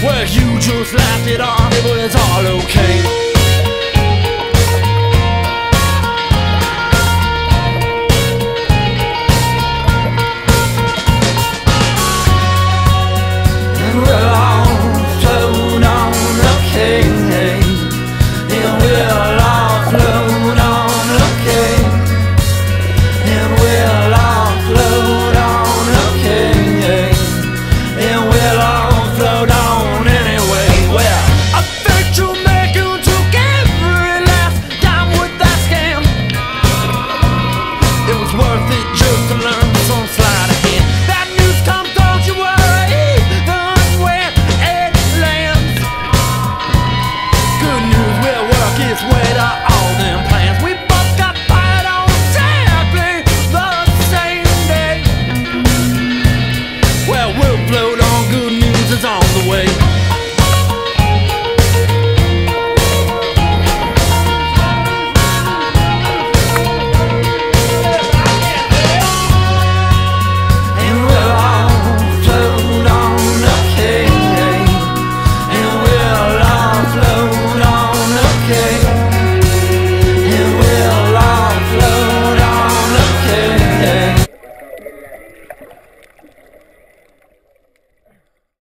Well, you just laughed it off, but it's all okay.